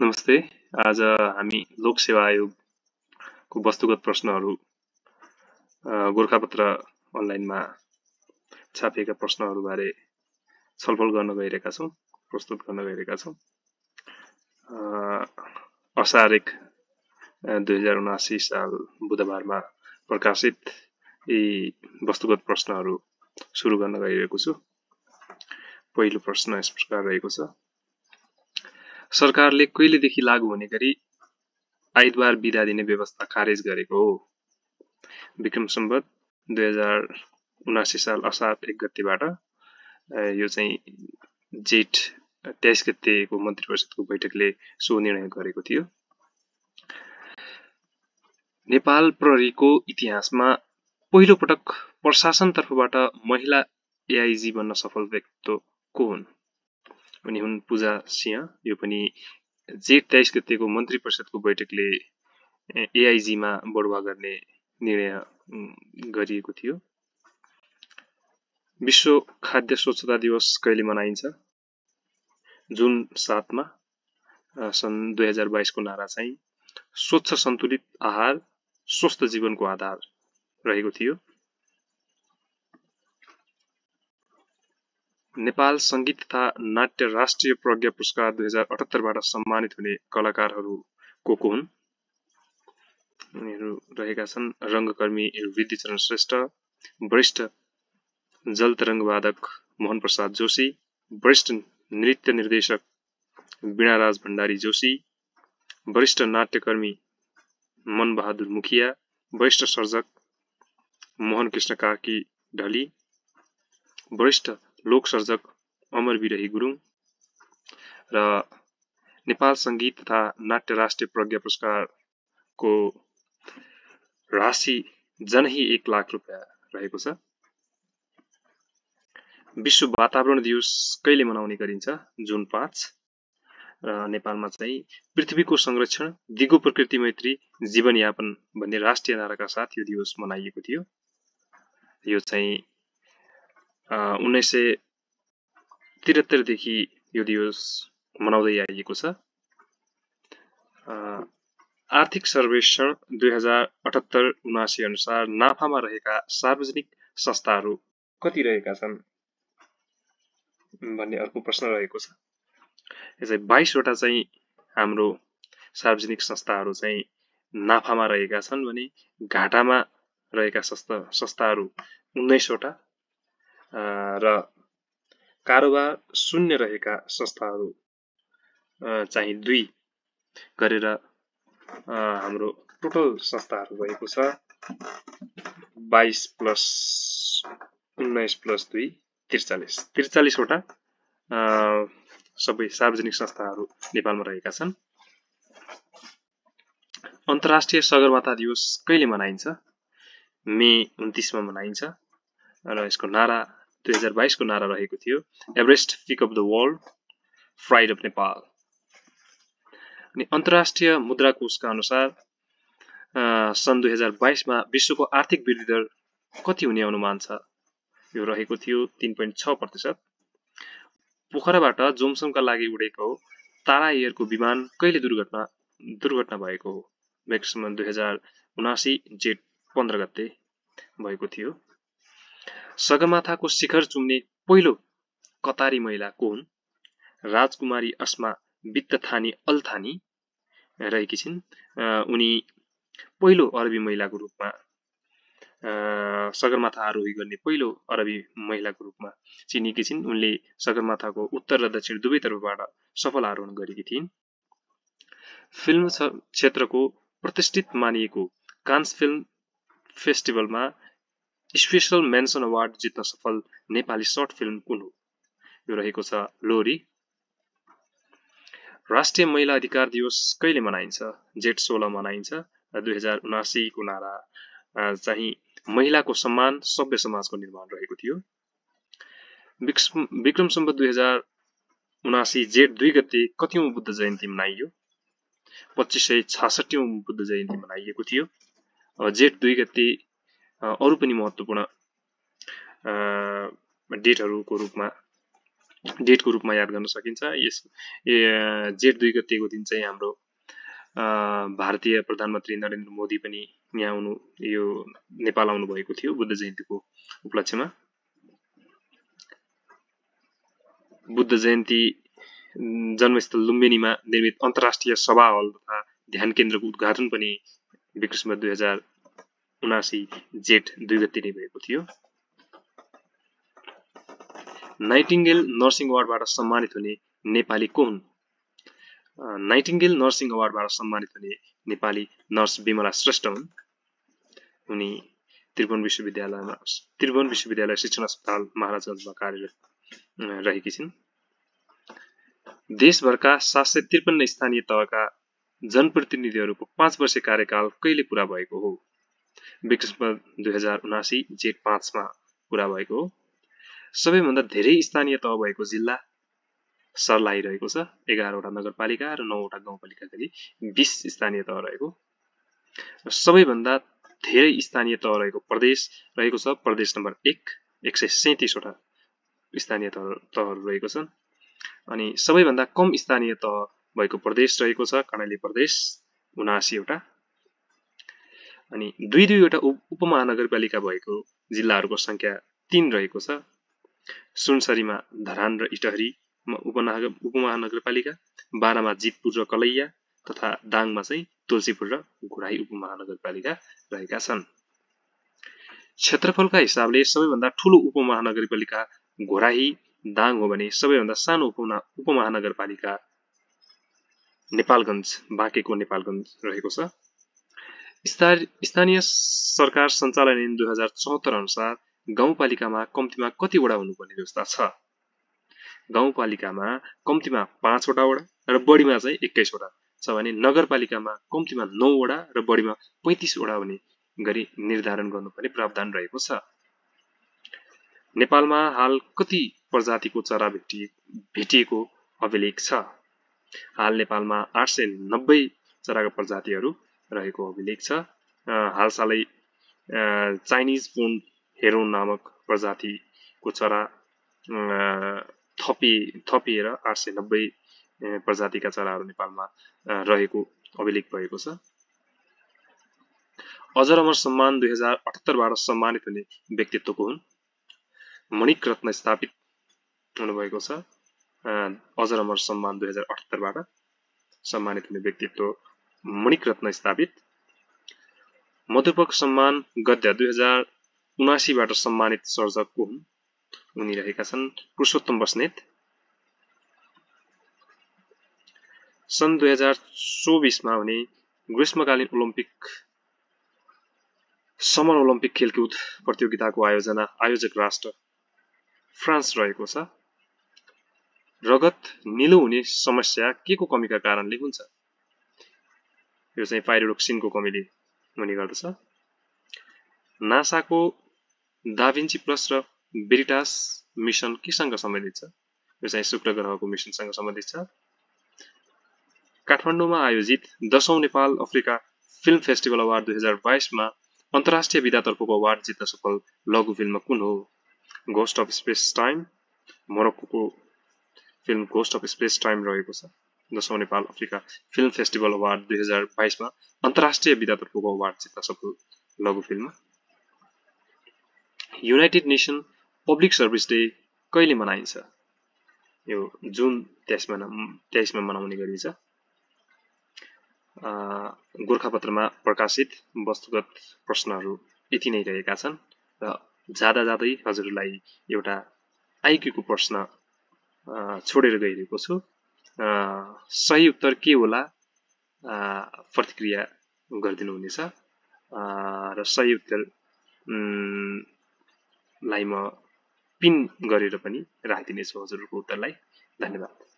नमस्ते। आज हामी लोक सेवा आयोगको वस्तुगत प्रश्नहरू गोर्खापत्र अनलाइनमा छापिएका प्रश्नहरूबारे छलफल गर्न गइरहेका छौँ प्रस्तुत गर्न गइरहेका छौँ। असार एक दुई हजार उनासी साल बुधबारमा प्रकाशित यी वस्तुगत प्रश्नहरू सुरु गर्न गइरहेको छु। पहिलो प्रश्न यस प्रकार रहेको छ। सरकारले कहिलेदेखि लागू हुने गरी आइतबार बिदा दिने व्यवस्था खारेज गरेको हो। विक्रम सम्बत दुई हजार उनासी साल असार एक गतिबाट यो चाहिँ जेठ तेइस गतेको मन्त्री परिषदको बैठकले सो निर्णय गरेको थियो। नेपाल प्रहरीको इतिहासमा पहिलो पटक प्रशासन महिला एआइजी बन्न सफल व्यक्ति को हुन्। उनी हुन् पूजा सिंह। यो पनि जेठ तेइस गतेको मन्त्री परिषदको बैठकले एआइजीमा बढुवा गर्ने निर्णय गरिएको थियो। विश्व खाद्य स्वच्छता दिवस कहिले मनाइन्छ? जुन सातमा सन् दुई हजार बाइसको नारा चाहिँ स्वच्छ सन्तुलित आहार स्वस्थ जीवनको आधार रहेको थियो। नेपाल सङ्गीत तथा नाट्य राष्ट्रिय प्रज्ञा पुरस्कार दुई हजार अठहत्तरबाट सम्मानित हुने कलाकारहरू को को हुन्? उनीहरू रहेका छन् रङ्गकर्मी विद्युचरण श्रेष्ठ वरिष्ठ जल तरङ्गवादक मोहन प्रसाद जोशी वरिष्ठ नृत्य निर्देशक वीणाराज भण्डारी जोशी वरिष्ठ नाट्यकर्मी मनबहादुर मुखिया वरिष्ठ सर्जक मोहन कृष्ण कार्की ढली वरिष्ठ लोक सर्जक अमर विरही गुरुङ र नेपाल सङ्गीत तथा नाट्य राष्ट्रिय प्रज्ञा पुरस्कारको राशि जनही एक लाख रुपियाँ रहेको छ। विश्व वातावरण दिवस कहिले मनाउने गरिन्छ? जुन पाँच। र नेपालमा चाहिँ पृथ्वीको संरक्षण दिगो प्रकृति मैत्री जीवनयापन भन्ने राष्ट्रिय नाराका साथ यो दिवस मनाइएको थियो। यो चाहिँ उन्नाइस सय त्रिहत्तरदेखि यो दिवस मनाउँदै आइएको छ। आर्थिक सर्वेक्षण दुई हजार अठहत्तर उनासी अनुसार नाफामा रहेका सार्वजनिक संस्थाहरू कति रहेका छन् भन्ने अर्को प्रश्न रहेको छ। यो चाहिँ बाइसवटा चाहिँ हाम्रो सार्वजनिक संस्थाहरू चाहिँ नाफामा रहेका छन् भने घाटामा रहेका संस्था संस्थाहरू उन्नाइसवटा र कारोबार शून्य रहेका संस्थाहरू चाहिँ दुई गरेर हाम्रो टोटल संस्थाहरू भएको छ बाइस प्लस उन्नाइस प्लस दुई त्रिचालिस त्रिचालिसवटा सबै सार्वजनिक संस्थाहरू नेपालमा रहेका छन् अन्तर्राष्ट्रिय सगरमाथा दिवस कहिले मनाइन्छ मे उन्तिसमा मनाइन्छ र यसको नारा दुई हजार बाइसको नारा रहेको थियो। Everest peak of the world pride of Nepal अनि अन्तर्राष्ट्रिय मुद्रा कोषका अनुसार सन् दुई हजार बाइसमा विश्वको आर्थिक वृद्धि दर कति हुने अनुमान छ? यो रहेको थियो तिन पोइन्ट छ प्रतिशत। पोखराबाट जोमसोमका लागि उडेको तारा एयरको विमान कहिले दुर्घटना दुर्घटना भएको हो? म्याक्सिमम दुई हजार उनासी जेठ पन्ध्र गते भएको थियो। सगरमाथाको शिखर चुम्ने पहिलो कतारी महिला को हुन् राजकुमारी अस्मा वित्तथानी अल्थानी रहेकी छिन्। उनी पहिलो अरबी महिलाको रूपमा सगरमाथा आरोही गर्ने पहिलो अरबी महिलाको रूपमा चिनेकी छिन्। उनले सगरमाथाको उत्तर र दक्षिण दुवैतर्फबाट सफल आरोहण गरेकी थिइन्। फिल्म क्षेत्रको प्रतिष्ठित मानिएको कान्स फिल्म फेस्टिभलमा स्पेसल मेन्सन अवार्ड जित्न सफल नेपाली सर्ट फिल्म कुन हो? यो रहेको छ लोरी। राष्ट्रिय महिला अधिकार दिवस कहिले मनाइन्छ? जेठ सोह्र मनाइन्छ। दुई हजार उनासीको नारा चाहिँ महिलाको सम्मान सभ्य समाजको निर्माण रहेको थियो। विक्रम सम्बत दुई हजार उनासी जेठ दुई गते कतिौँ बुद्ध जयन्ती मनाइयो? पच्चिस सय छासठीौँ बुद्ध जयन्ती मनाइएको थियो। जेठ दुई गते अरू पनि महत्त्वपूर्ण डेटहरूको रूपमा डेटको रूपमा याद गर्न सकिन्छ। यस जेठ दुई गतेको दिन चाहिँ हाम्रो भारतीय प्रधानमन्त्री नरेन्द्र मोदी पनि यहाँ आउनु यो नेपाल आउनुभएको थियो बुद्ध जयन्तीको उपलक्ष्यमा। बुद्ध जयन्ती जन्मस्थल लुम्बिनीमा निर्मित अन्तर्राष्ट्रिय सभा हल तथा ध्यान केन्द्रको उद्घाटन पनि विक्रम दुई हजार उनासी जेठ दुई गति नै भएको थियो। नाइटिङ्गेल नर्सिङ अवार्डबाट सम्मानित हुने नेपाली को हुन् नाइटिङ्गेल नर्सिङ अवार्डबाट सम्मानित हुने नेपाली नर्स विमला श्रेष्ठ हुन्। उनी त्रिभुवन विश्वविद्यालयमा त्रिभुवन विश्वविद्यालय शिक्षण अस्पताल महाराजगञ्जमा कार्यरत रहेकी छिन्। देशभरका सात सय त्रिपन्न स्थानीय तहका जनप्रतिनिधिहरूको पाँच वर्ष कार्यकाल कहिले पुरा भएको हो? विक्रम दुई हजार उनासी जेठ पाँचमा पुरा भएको हो। सबैभन्दा धेरै स्थानीय तह भएको जिल्ला सर्लाही रहेको छ। एघारवटा नगरपालिका र नौवटा गाउँपालिका गरी बिस स्थानीय तह रहेको। सबैभन्दा धेरै स्थानीय तह रहेको प्रदेश रहेको छ। प्रदेश नम्बर एक एक सय सैतिसवटा स्थानीय तह तहहरू रहेको छन्। अनि सबैभन्दा कम स्थानीय तह भएको प्रदेश रहेको छ। कर्णाली प्रदेश उनासीवटा। अनि दुई दुईवटा उपमहानगरपालिका भएको जिल्लाहरूको सङ्ख्या तिन रहेको छ। सुनसरीमा धरान र इटहरी उपमहानगर उपमहानगरपालिका बाह्रमा जितपुर र कलैया तथा दाङमा चाहिँ तुलसीपुर र घुराई उपमहानगरपालिका रहेका छन्। क्षेत्रफलका हिसाबले सबैभन्दा ठुलो उपमहानगरपालिका घोराही दाङ हो भने सबैभन्दा सानो उपमहानगरपालिका नेपालगञ्ज बाँकेको नेपालगञ्ज रहेको छ। स्थानीय सरकार सञ्चालन ऐन दुई हजार चौहत्तर अनुसार गाउँपालिकामा कम्तीमा कतिवटा हुनुपर्ने व्यवस्था छ? गाउँपालिकामा कम्तीमा पाँचवटा वडा र बढीमा चाहिँ एक्काइसवटा छ भने नगरपालिकामा कम्तीमा नौवटा र बढीमा पैँतिसवटा हुने गरी निर्धारण गर्नुपर्ने प्रावधान रहेको छ। नेपालमा हाल कति प्रजातिको चरा भेटिए भेटिएको अभिलेख छ? हाल नेपालमा आठ सय नब्बे चराका प्रजातिहरू रहेको अभिलेख छ। हालसालै चाइनिज फोन हेरोन नामक प्रजातिको चरा थपि थपिएर आठ सय नब्बे प्रजातिका चराहरू नेपालमा रहेको अभिलेख भएको छ। अजर अमर सम्मान दुई हजार अठहत्तरबाट सम्मानित हुने व्यक्तित्वको हुन्। मणिक रत्न स्थापित हुनुभएको छ। अजर अमर सम्मान दुई हजार अठहत्तरबाट सम्मानित हुने व्यक्तित्व मणिक रत्न स्थापित। मधुपक सम्मान गद्य दुई हजार उनासीबाट सम्मानित सर्जक को हुन्। उनी रहेका छन् पुरुषोत्तम बस्नेत। सन् दुई हजार चौबिसमा हुने ग्रीष्मकालीन ओलम्पिक समर ओलम्पिक खेलकुद प्रतियोगिताको आयोजना आयोजक राष्ट्र फ्रान्स रहेको छ। रगत निलो हुने समस्या के को कमीका कारणले हुन्छ? यो चाहिँ पाइरोक्सिनको कमीले हुने गर्दछ नासाको दाभिन्ची प्लस र बेरिटास मिसन केसँग सम्बन्धित छ यो चाहिँ शुक्र ग्रहको मिसनसँग सम्बन्धित छ काठमाडौँमा आयोजित दसौँ Nepal Africa film festival award दुई हजार बाइसमा अन्तर्राष्ट्रिय विधातर्फको अवार्ड जित्न सफल लघु फिल्म कुन हो ghost of space time Morocco film ghost of space time रहेको छ दसौँ Nepal Africa film festival award दुई हजार बाइसमा अन्तर्राष्ट्रिय विधातर्फको अवार्ड जित्न सफल लघु film. United nation public service day कहिले मनाइन्छ? यो जुन तेइसमा तेइसमा मनाउने गरिन्छ। गोर्खापत्रमा प्रकाशित वस्तुगत प्रश्नहरू यति नै रहेका छन् र जाँदा जाँदै हजुरलाई एउटा आइक्यूको प्रश्न छोडेर गइरहेको छु। सही उत्तर के होला प्रतिक्रिया गरिदिनु हुनेछ र सही उत्तर लाई म पिन गरेर पनि राखिदिनेछु हजुरहरूको उत्तरलाई। धन्यवाद।